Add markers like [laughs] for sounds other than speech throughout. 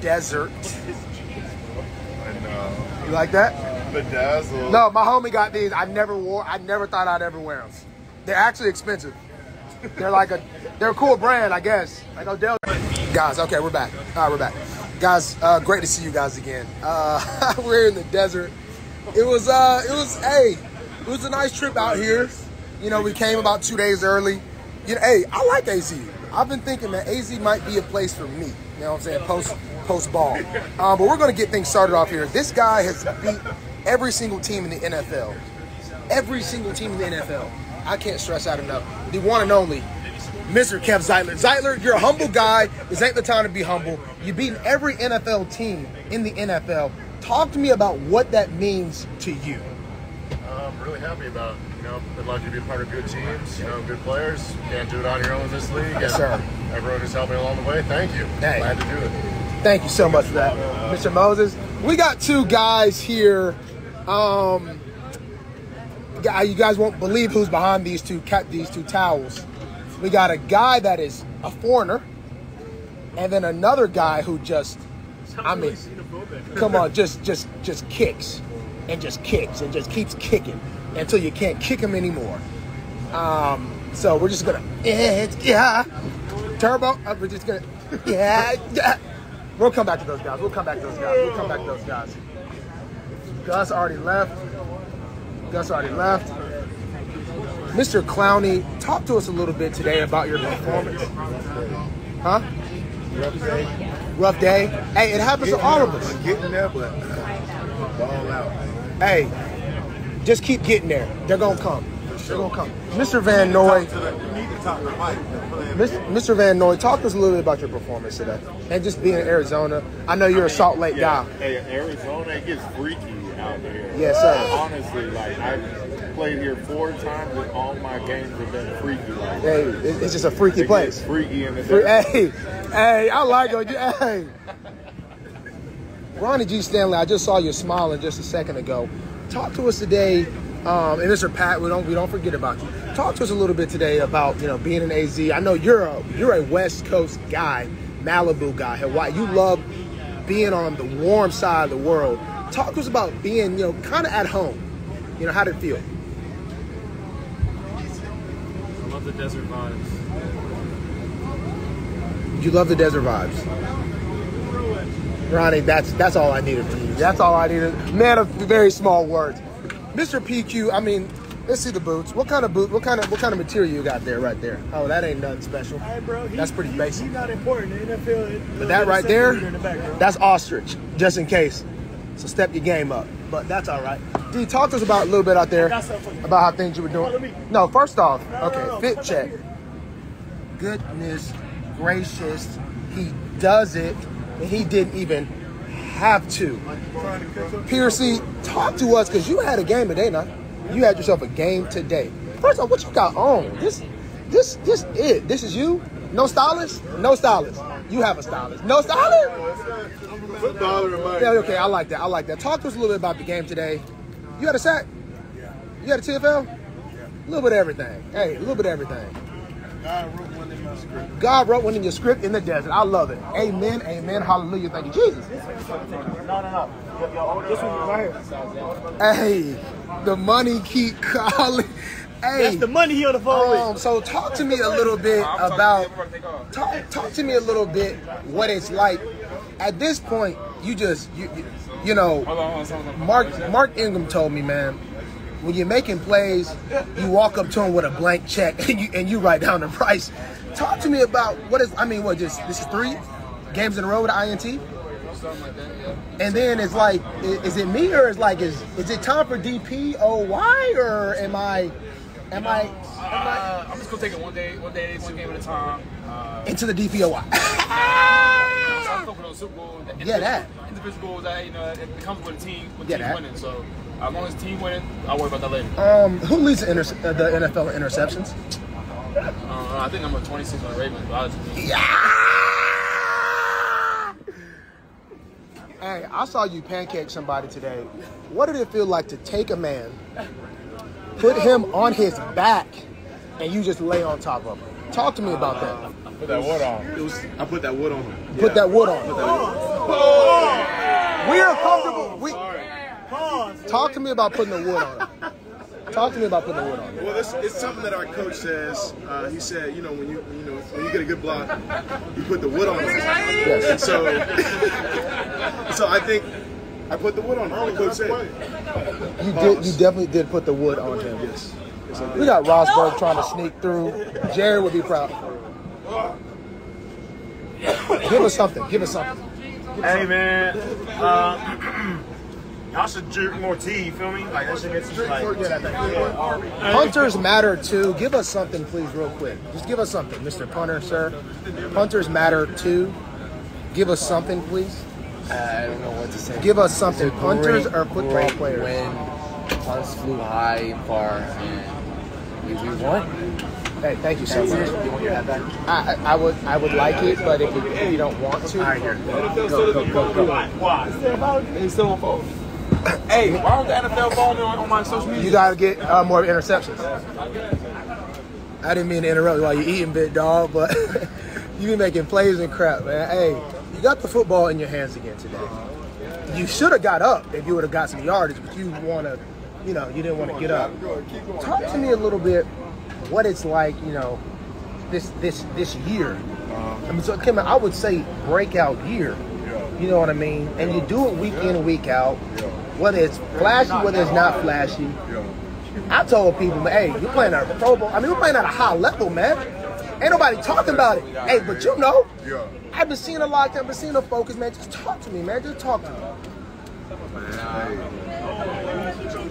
desert. I know. You like that? Bedazzled. No, my homie got these. I never wore. I never thought I'd ever wear them. They're actually expensive. They're like a, they're a cool brand, I guess. Like Odell. Guys, okay, we're back. All right, we're back. Guys, uh, great to see you guys again. Uh, [laughs] we're in the desert. It was, uh, it was, hey, it was a nice trip out here. You know, we came about two days early. You know, hey, I like AZ. I've been thinking that AZ might be a place for me. You know what I'm saying? Post, post ball. Um, but we're gonna get things started off here. This guy has beat every single team in the NFL. Every single team in the NFL. I can't stress that enough. The one and only Mr. Kev Zeitler. Zeitler, you're a humble guy. This ain't the time to be humble. You've beaten every NFL team in the NFL. Talk to me about what that means to you. I'm really happy about, you know, I'd like to be a part of good teams, you know, good players. Can't do it on your own in this league. Yes, sir. Everyone who's helped me along the way, thank you. Hey. Glad to do it. Thank you so much for that, Mr. Moses. We got two guys here. Um, you guys won't believe who's behind these two these two towels. We got a guy that is a foreigner, and then another guy who just, I mean, come on, just just just kicks and just kicks and just keeps kicking until you can't kick him anymore. Um, so we're just gonna, yeah, turbo. uh, we're just gonna, yeah. We'll come back to those guys. We'll come back to those guys. We'll come back to those guys. Gus already left. Gus already left. Mr. Clowney, talk to us a little bit today about your performance. Huh? Rough day. Rough day. Hey, it happens to all of us. Getting there, but uh, ball out. Hey, just keep getting there. They're gonna come. They're gonna come. Mr. Van Noy, You need to talk to Mike. Mr. Van Noy, talk to us a little bit about your performance today, and just being in Arizona. I know you're a Salt Lake Yeah, guy. hey, Arizona it gets freaky out there. Yes, sir. Honestly, like I've played here four times, and all my games have been freaky. Like Hey, it- it's just a freaky place. freaky in the desert. Hey, hey, I like it. Hey. Ronnie G. Stanley, I just saw you smiling just a second ago. Talk to us today, um, and Mr. Pat, we don't we don't forget about you. Talk to us a little bit today about you know being an AZ. I know you're a you're a West Coast guy, Malibu guy, Hawaii. You love being on the warm side of the world. Talk to us about being you know kind of at home. You know how did it feel? I love the desert vibes. You love the desert vibes. Ronnie, that's that's all I needed from you. That's all I needed. Man of very small words. Mr. PQ, I mean, let's see the boots. What kind of boot? What kind of what kind of material you got there right there? Oh, that ain't nothing special. Hey, bro, he, That's pretty he- basic. He's not important. The NFL. it- But that right there, the back, that's ostrich, just in case. So step your game up. But that's all right. D, talk to us about a little bit out there got something for you. about how things you were doing. No, first off, No, no, okay, no, fit come check. Goodness gracious, he does it, and he didn't even have to. Trying to catch up. Piercy, talk to us because you had a game today, now. You had yourself a game today. First off, what you got on? This, this, this it. This is you. No stylist. No stylist. You have a stylist. No stylist. Footballer. Yeah, okay, I like that. I like that. Talk to us a little bit about the game today. You had a sack. You had a TFL. A little bit of everything. Hey, a little bit of everything. God wrote one in my script. God wrote one in your script in the desert. I love it. Amen. Amen. Hallelujah. Thank you, Jesus. No, no, no. Your, your older, this one uh, right here. Hey, the money keep [laughs] calling. Hey, That's the money he on the phone um, with. so talk to me a little bit about talk, talk to me a little bit what it's like. At this point, you just you you, you know, Mark Mark Ingram told me, man, when you're making plays, you walk up to him with a blank check [laughs] and you and you write down the price. Talk to me about what is I mean, what just this is three games in a row with INT? And then it's like, i- is it me or is like, is is it time for DPOY or am I, am I, am Uh, I'm just gonna take it one day, one day, one game at a time. Uh, into the DPOY? [laughs] I'm focused on Super Bowl. The Yeah, that. Individual goals that you know it comes with a team, with Yeah, team that. winning. So as long as team winning, I'll worry about that later. um, who leads the, inter- uh, the NFL in interceptions? Uh, I think I'm a 26 on the Ravens. But Hey, I saw you pancake somebody today. What did it feel like to take a man, put him on his back, and you just lay on top of him? Talk to me about that. Put that wood on. I put that wood on him. Put that wood on. We are comfortable. We, Talk to me about putting the wood on him. Talk to me about putting the wood on. Well, it's, it's something that our coach says. Uh, he said, you know, when you you know when you get a good block, you put the wood on. Yes. And so, [laughs] so I think I put the wood on him. Coach said. You did. You definitely did put the wood on him. Yes. Yes, We got Rosberg trying to sneak through. Jared would be proud. Give us something. Give us something. Hey man, uh, y'all should drink more tea. You feel me? Like that should get some like. Punters matter too. Give us something, please, real quick. Just give us something, Mr. Punter, sir. Punters matter too. Give us something, please. I don't know what to say. Give us something. It's a Punters great, are football great players. Win. Punts flew high far, and we, we won. Hey, thank you so That's much. You want to have that? I, I, I would I would like it, but if you, if you don't want to, NFL still doesn't go through. Why? It's still on phone. Hey, why don't the NFL follow me on, on my social media? you gotta get uh, more interceptions. I didn't mean to interrupt while you're eating, big dog, but [laughs] you be making plays and crap, man. Hey, you got the football in your hands again today. You should have got up if you would have got some yardage, but you want to, you know, you didn't want to get up. Talk to me a little bit what it's like, you know, this this this year. I mean, so Kim, I would say breakout year. You know what I mean? And you do it week in week out. Whether it's flashy, whether it's not flashy. I told people, hey, you're playing at a Pro Bowl. I mean, we're playing at a high level, man. Ain't nobody talking about it. Hey, but you know, I've been seeing a lot. I've been seeing a focus, man. Just talk to me, man. Just talk to me.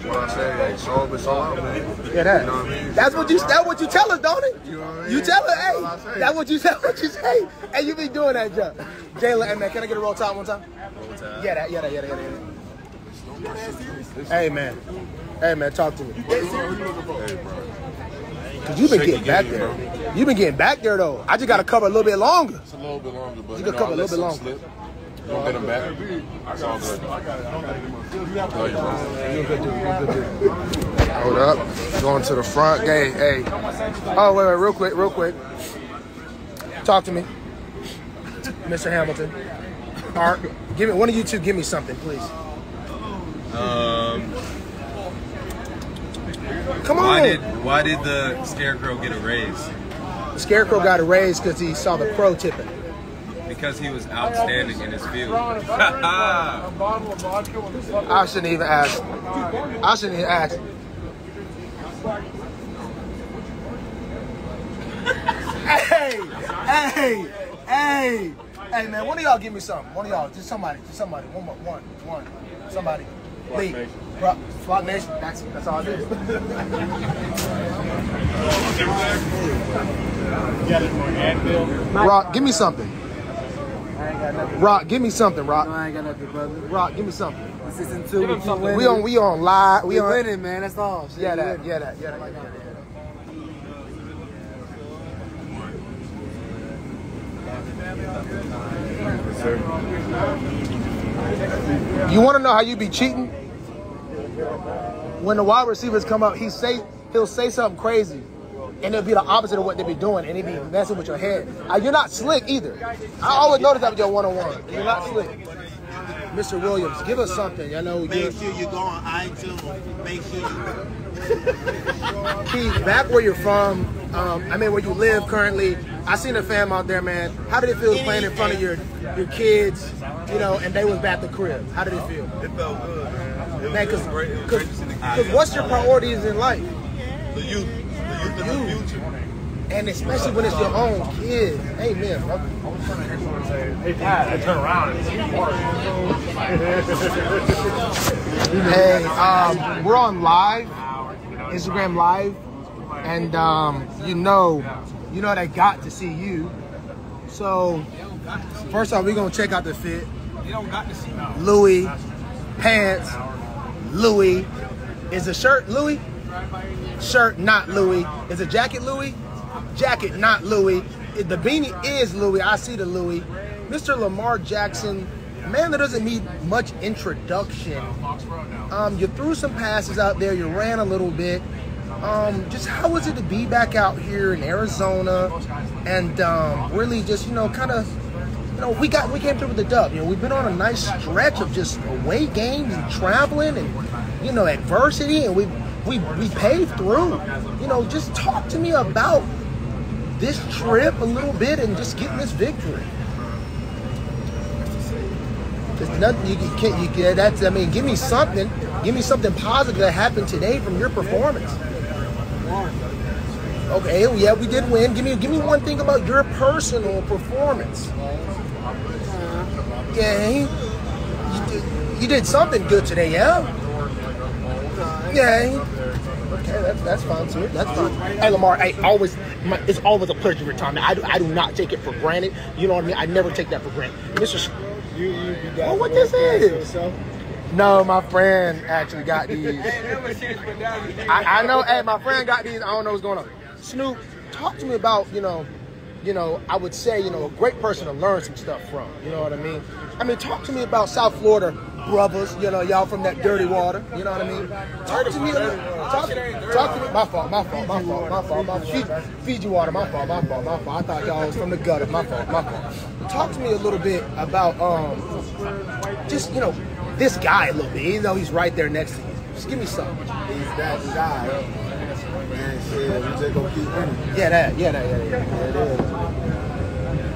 What I say, hey, show up and show out, man. Yeah, that. You know what I mean? That's what you. That's what you tell us, don't it? You know what I mean? You tell her, That's what I hey, say. that's what you [laughs] tell what you say, and you be doing that job. Jayla, hey man, can I get a roll time one time? Yeah, that, yeah, that, yeah, that, yeah, that. Hey man, hey man, talk to me. Hey, bro. Cause you've been getting back there. You've been getting back there though. I just got to cover a little bit longer. It's a little bit longer, but You you, can cover a little bit longer. Don't get him back. It's all good. Love you, bro. You're a good dude. You're good dude. Hold up. Going to the front. Hey, hey. Oh, wait, wait, real quick, real quick. Talk to me, Mr. Hamilton. Art, give me one of you two. Give me something, please. Um, Come on. why did why did the scarecrow get a raise? The Scarecrow got a raise because he saw the pro tipping. Because he was outstanding in his field. [laughs] I shouldn't even ask. I shouldn't even ask. hey, hey, hey, hey, man! One of y'all give me something. One of y'all, just somebody, just somebody. One more, one, one, somebody. Lee, Rock, Flock Nation. That's that's all it is. Rock, give me something. Rock, give me something. Rock. I ain't got nothing, brother. Rock, give me something. Season two, we keep winning. We on, we on live. We We on. winning, man. That's all. Shit, Yeah, that, yeah, that, yeah, that, yeah, that. You want to know how you be cheating? When the wide receivers come up, he say he'll say something crazy, and it'll be the opposite of what they be doing, and he be messing with your head. Uh, you're not slick either. I always notice that with your one on one. You're not slick. Mr. Williams, give us something. I know you're, Make sure you go on iTunes. Make sure you [laughs] Keith, back where you're from, um, I mean where you live currently. I seen a fam out there, man. How did it feel playing in front of your your kids, you know, and they was back at the crib? How did it feel? It felt good, man. It was, Man, it was great. It was great to see the because what's your priorities in life? The youth. The youth in the future. And especially when it's your own kids. Amen, brother. Hey, Pat, I turn around. and. Hey, um, we're on live, Instagram live, and um, you know, you know they got to see you. So, first off, we're gonna check out the fit. They don't got to see. Louis, pants, Louis. Is a shirt Louis? Shirt not Louis. Is a jacket Louis? Jacket not Louis. The beanie is Louis. I see the Louis. Mr. Lamar Jackson, man that doesn't need much introduction. Um, you threw some passes out there. You ran a little bit. Um, just how was it to be back out here in Arizona and um, really just you know kind of you know, we got we came through with the dub. You know, we've been on a nice stretch of just away games and traveling and you know adversity, and we we we paved through. You know, just talk to me about this trip a little bit and just getting this victory. There's nothing you, can't. You can, that's. I mean, give me something. Give me something positive that happened today from your performance. Okay, yeah, we did win. Give me, give me one thing about your personal performance. Yeah, you did, you did something good today, yeah. Yeah. Okay, that's that's fine too. That's fine. Hey, Lamar, I always, my, it's always a pleasure every time. I do, I do not take it for granted. You know what I mean? I never take that for granted. Mr. You, you, you got Oh, what this is? No, my friend actually got [laughs] these. I, I know. Hey, my friend got these. I don't know what's going on. Snoop, talk to me about you know, you know. I would say you know a great person to learn some stuff from. You know what I mean? I mean, talk to me about South Florida brothers. You know, y'all from that dirty water. You know what I mean? Talk to me. Talk, talk to me. My fault. My fault. My fault. My fault. My Fiji, Fiji water. My fault. My fault. My fault. I thought y'all was from the gutter. My fault. My fault. Talk to me a little bit about um, just you know, this guy a little bit. Even though he's right there next to you. Just give me something. He's that guy. Man, shit, we just gonna keep winning. Yeah, that. Yeah, that. Yeah, yeah. Yeah.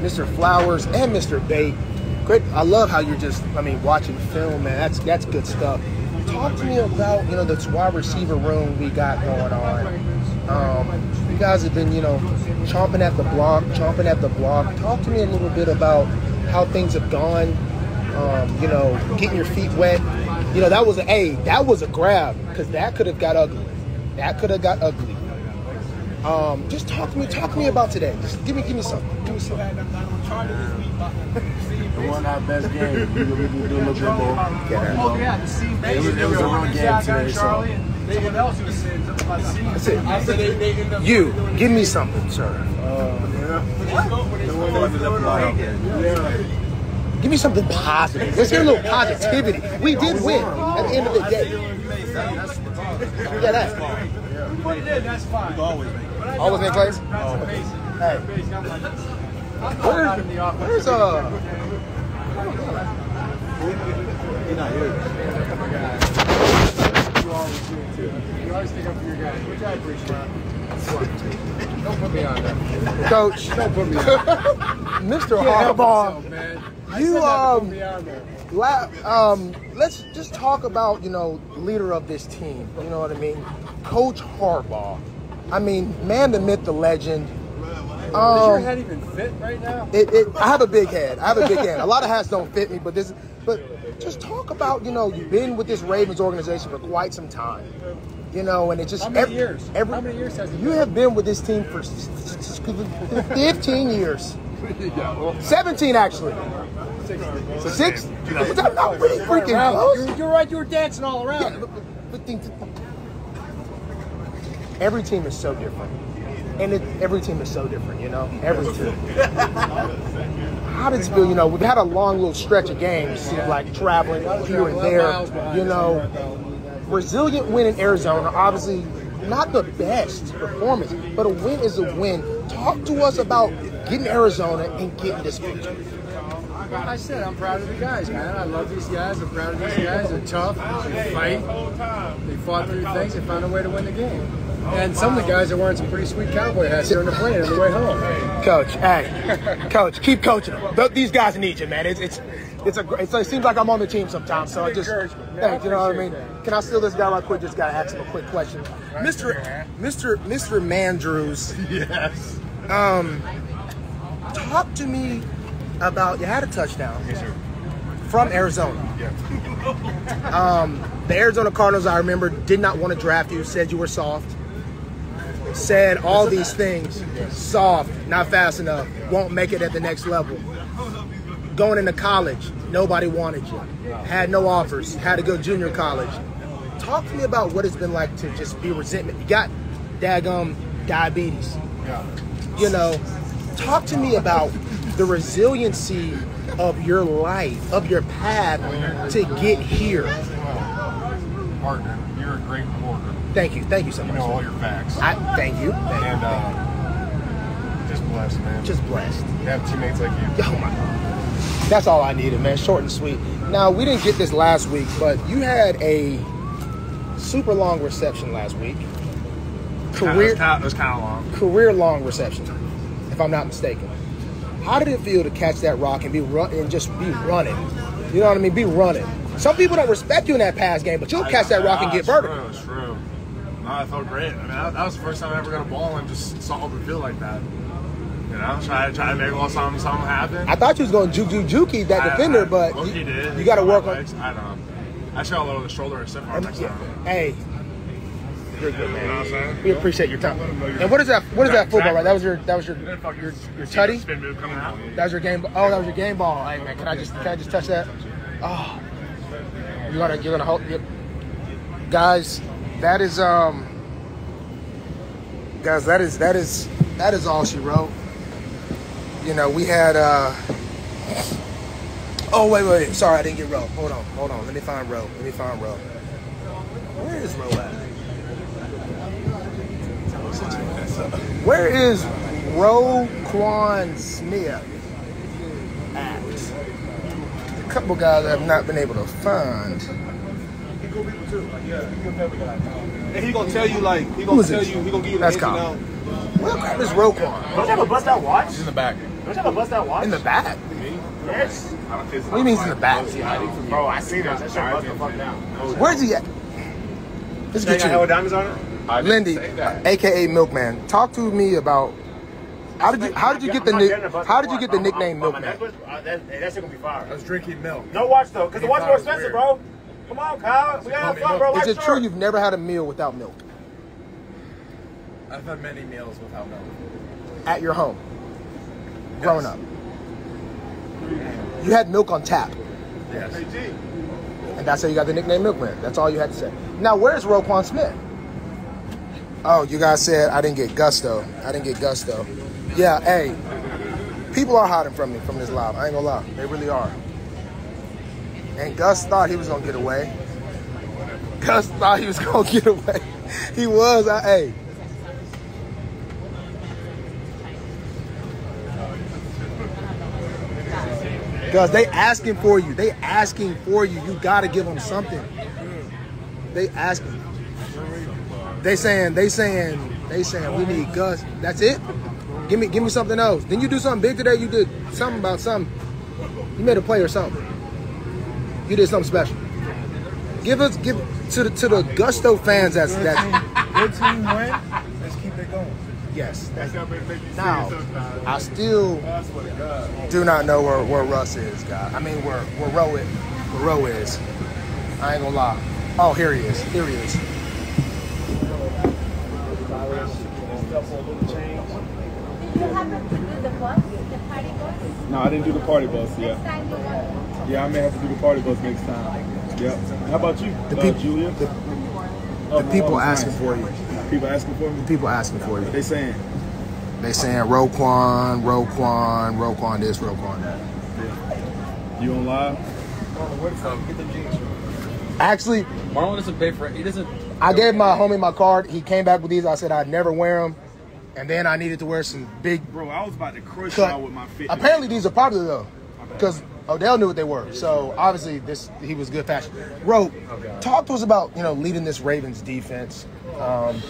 Mr. Flowers and Mr. Bate. Great. I love how you're just. I mean, watching film, man. That's that's good stuff. Talk to me about you know this wide receiver room we got going on. Um, you guys have been you know chomping at the block, chomping at the block. Talk to me a little bit about how things have gone. Um, you know, getting your feet wet. You know, that was a hey, that was a grab because that could have got ugly. That could have got ugly. Um, just talk to me. Talk to me about today. Just give me, give me something. Give me something. We won our best game. We, we, we do a little bit more. Oh, yeah, the scene. It was, it was a run game today, so. Anyone else who was something about the? That's it. I said they, they ended up You, give me something, sir. Give me something positive. Let's hear a little positivity. We did win at the end of the day. Yeah, that. You put it in, that's fine. Always make plays? Hey. Where, where's uh? you always stick up for your guys, which I appreciate. Don't put me on there. Coach, Don't put me on. [laughs] Mr. Harbaugh, myself, man. I you said not to put um, la- um, let's just talk about you know leader of this team. You know what I mean, Coach Harbaugh. I mean, man, the myth, the legend. Does your Um, head even fit right now? it, it, I have a big head. I have a big head. A lot of hats don't fit me, but this, but just talk about you know you've been with this Ravens organization for quite some time, you know, and it just How many every- years? Every, How many years has it you been? have been with this team for 15 years, 17 actually. Six? Was that not freaking close? You're, you're right, you were dancing all around. Yeah, but, but think, every team is so different, and it, every team is so different. You know, every team. How did feel? You know, we've had a long little stretch of games, like traveling here and there. You know, resilient win in Arizona. Obviously, not the best performance, but a win is a win. Talk to us about getting Arizona and getting this victory. I said I'm proud of the guys, man. I love these guys. I'm proud of these guys. They're tough. They fight. They fought through things. They found a way to win the game. And some of the guys are wearing some pretty sweet cowboy hats during the plane on the way home. Coach, hey, coach, keep coaching them. Th- These guys need you, man. It's it's it's a it's, it seems like I'm on the team sometimes. So I just thanks. You know what I mean? Can I steal this guy right quick? Just gotta ask him a quick question, Mister Mister Mister Mandrews. [laughs] Yes. Um, talk to me about you had a touchdown Yes, sir. from Arizona. Yeah. Um, the Arizona Cardinals, I remember, did not want to draft you. Said you were soft. Said all these things. Soft, not fast enough. Won't make it at the next level. Going into college, nobody wanted you. Had no offers. Had to go junior college. Talk to me about what it's been like to just be resentment. You got daggum diabetes. You know, talk to me about the resiliency of your life, of your path to get here. Partner, you're a great reporter. Thank you, thank you so much. You know all your facts. I thank you. Thank you. and uh, just blessed, man. Just blessed. You have teammates like you. Oh my God. That's all I needed, man. Short and sweet. Now we didn't get this last week, but you had a super long reception last week. Career It was kind of long. career long reception, if I'm not mistaken. How did it feel to catch that rock and be run and just be running? You know what I mean? Be running. Some people don't respect you in that pass game, but you'll catch that rock and get vertical. True, it's true. No, I felt great. I mean, that, that was the first time I ever got a ball and just saw open field like that. You know, try try to make a little something something happen. I thought you was going to juke juke jukey that I- defender, I- but you, you got to work on. I don't know. I should have lowered the shoulder arm next time. Hey, you're good, You know man. We appreciate your time. And what is that? What is that football? Right? That was your. That was your. You didn't fucking Your, your tutty. Spin move coming out. That was your game. Oh, that was your game ball. Hey man, can I just can I just touch that? Oh, you're gonna you're gonna hold. Yep. Guys, that is um. Guys, that is that is that is all she wrote. You know, we had. uh Oh wait, wait, sorry, I didn't get Ro. Hold on, hold on. Let me find Ro. Let me find Ro. Where is Ro at? Where is Roquan Smith at? A couple guys I have not been able to find. And he gonna tell you like he gonna tell this? you he gonna give you the That's ins and Kyle. outs. Where crap is Roquan? Don't you have a bust out watch? He's in the back. Don't you have a bust out watch? In the back? Yes. What do you mean he's in the back? Bro, I see this. That shit bust the fuck down. Where's he at? Let's get got hella you. diamonds on it? I didn't Lindy, aka Milkman. Talk to me about how did you how did you get the I'm not nick getting a bust how did you get the nickname Milkman? That's, uh, that, hey, gonna be fire. I was drinking milk. No watch though, because the watch more expensive, bro. Come on, Kyle. We gotta have fun, bro. Is it true you've never had a meal without milk I've had many meals without milk. at your home? Growing up. You had milk on tap. Yes. And that's how you got the nickname Milkman. That's all you had to say. Now, where's Roquan Smith? Oh, you guys said I didn't get gusto. I didn't get gusto. Yeah, hey, people are hiding from me from this live. I ain't gonna lie, they really are. And Gus thought he was gonna get away. Gus thought he was gonna get away. [laughs] He was. I, hey, Gus, they asking for you. They asking for you. You gotta give them something. They asking. They saying, they saying, they saying we need Gus. That's it. Give me, give me something else. Didn't you do something big today? You did something about something. You made a play or something. You did something special. Give us, give to the to the Gusto fans. That's that. [laughs] Good team win. Let's keep it going. Yes. That's, Now, I still do not know where, where Russ is, guy. I mean, where where Roe is. Where Roe is. I ain't gonna lie. Oh, here he is. Here he is. Did you happen to do the bus, the party bus? No, I didn't do the party bus. Next Yeah, time you want. yeah, I may have to do the party bus next time. Yep. How about you, The uh, peop- Julia? the- Oh, The people oh, asking nice. for you. People asking for me. People asking for you. They saying, They saying Roquan, Roquan, Roquan this, Roquan that. you on live? Actually, Marlon doesn't pay for it. He doesn't. I gave my homie my card. He came back with these. I said I'd never wear them, and then I needed to wear some big. Bro, I was about to crush Cut. y'all with my fit. Apparently, these are popular though, because Odell knew what they were. So obviously, this he was good fashion. Ro, talk to us about you know leading this Ravens defense, um,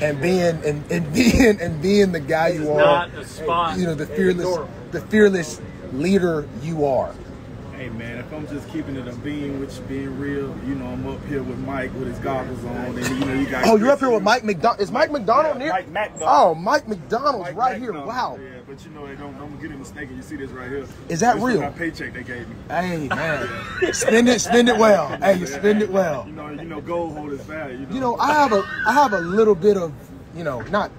and being and, and [laughs] being and being the guy you are. not the spot. You know the fearless, the fearless leader you are. Hey man, if I'm just keeping it a beam, which being real, you know, I'm up here with Mike with his goggles on, and you know, you got. Oh, you're up here with Mike Macdonald. Is Mike Macdonald near? Mike Macdonald. Oh, Mike Macdonald's Mike right here. Wow. Yeah, but you know, they don't don't get it mistaken. You see this right here. Is that This real? My paycheck they gave me. Hey man, spend it, spend it well. Hey, you spend it well. You know, you know, gold holders value. You know, You know, I have a I have a little bit of, you know, not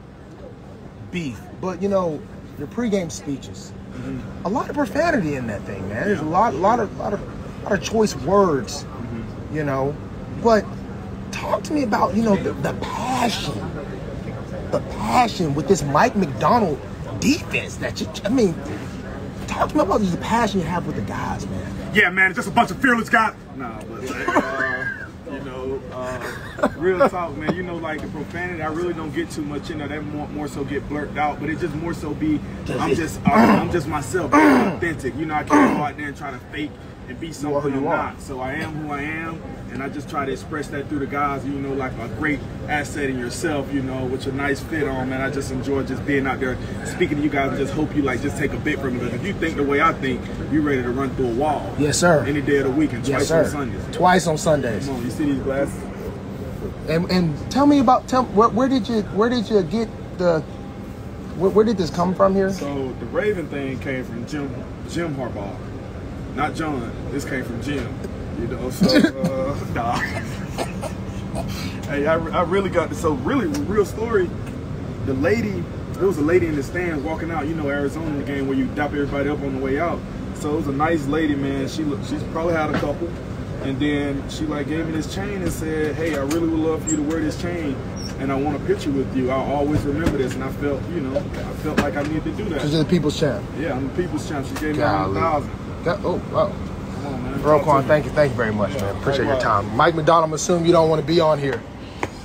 beef, but you know, your pregame speeches. A lot of profanity in that thing, man. There's a lot, lot of, lot of, lot of choice words, you know. But talk to me about, you know, the, the passion, the passion with this Mike Macdonald defense. That you, I mean, talk to me about the passion you have with the guys, man. yeah, man, it's just a bunch of fearless guys. Nah, but uh, [laughs] uh, real talk, man. You know, like the profanity, I really don't get too much in there. That more, more so get blurted out, but it just more so be, I'm just, I'm, I'm just myself, authentic. You know, I can't go out there and try to fake and be something who you I'm are. not. So I am who I am, and I just try to express that through the guys. You know, like a great asset in yourself. You know, with your nice fit on, man. I just enjoy just being out there speaking to you guys. and Just hope you like just take a bit from it. Because if you think the way I think, you're ready to run through a wall. Yes, sir. Any day of the week and Yes, twice sir. on Sundays. Twice on Sundays. Come on, you see these glasses? And and tell me about tell where, where did you where did you get the where, where did this come from here? So the Raven thing came from Jim Jim Harbaugh, not John. This came from Jim. You know, so uh, [laughs] nah. hey, I, I really got this. So really, real story. The lady, there was a lady in the stands walking out. You know, Arizona the game where you dap everybody up on the way out. So it was a nice lady, man. She looked, she's probably had a couple. And then she like gave me this chain and said, "Hey, I really would love for you to wear this chain, and I want a picture with you. I'll always remember this." And I felt, you know, I felt like I needed to do that. Because you're the people's champ. Yeah, I'm the people's champ. She gave me a Golly. thousand. That, oh, wow. Roquan, thank you, thank you very much, man. Appreciate your time. Mike Macdonald, I'm assuming you don't want to be on here.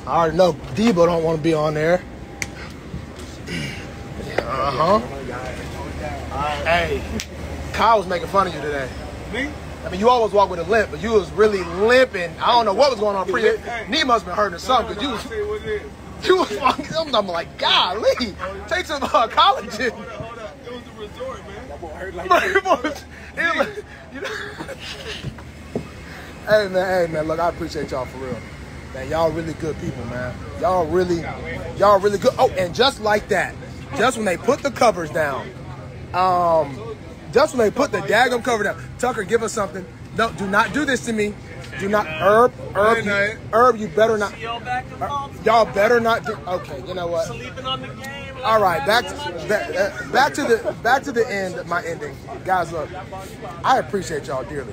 I already know Debo don't want to be on there. [clears throat] Uh huh. Hey, Kyle was making fun of you today. Me? I mean, you always walk with a limp, but you was really limping. I don't know what was going on. Pre, Hey. knee must have been hurting or something. Cause you was, tell you what it is. was walking. I'm, I'm like, golly, take some uh, collagen. Hold up, hold up. It was the resort, man. That boy hurt like It was- you know- hey man, hey man, look, I appreciate y'all for real. Man, y'all really good people, man. Y'all really, y'all really good. Oh, and just like that, just when they put the covers down, um, just when they put the daggum cover down, Tucker, give us something. No, do not do this to me. Do not, Herb, Herb, you, Herb, you better not. Uh, Y'all better not do. Okay, you know what? All right, back to back, back to the back to the end. My ending, guys. Look, I appreciate y'all dearly.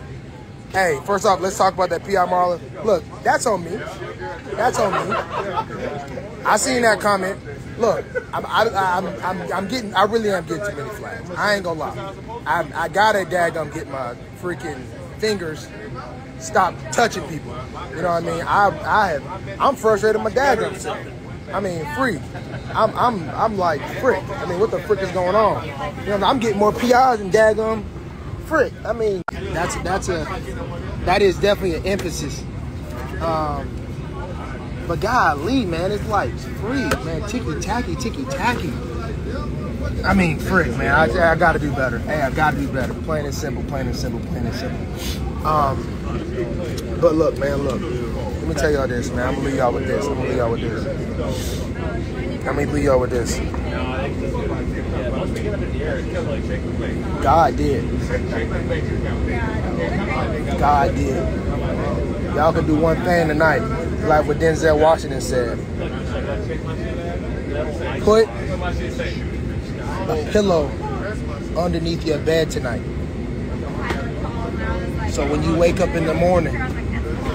Hey, first off, let's talk about that PI Marlon. Look, that's on me. That's on me. I seen that comment. Look, I'm, I, I'm, I'm, I'm getting. I really am getting too many flags. I ain't gonna lie. I, I gotta daggum get my freaking fingers stop touching people. You know what I mean? I, I have. I'm frustrated with my daggum. I mean, free. I'm, I'm, I'm like frick. I mean, what the frick is going on? You know, I'm getting more PIs than daggum frick. I mean, that's that's a that is definitely an emphasis. Um, but golly, man, it's like free, man. Ticky tacky, ticky tacky. I mean, frick, man. I, I got to do better. Hey, I got to do better. Plain and simple, plain and simple, plain and simple. Um, but look, man, look. Let me tell y'all this, man. I'm gonna leave y'all with this. I'm gonna leave y'all with this. I'm gonna leave y'all with this. God did. God did. Y'all can do one thing tonight, like what Denzel Washington said. Put a pillow underneath your bed tonight. So when you wake up in the morning,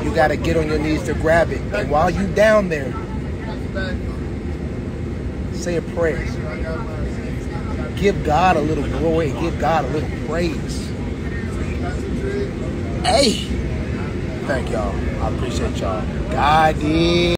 you gotta get on your knees to grab it. And while you down there, say a prayer. Give God a little glory, give God a little praise. Hey! Thank y'all. I appreciate y'all. God did.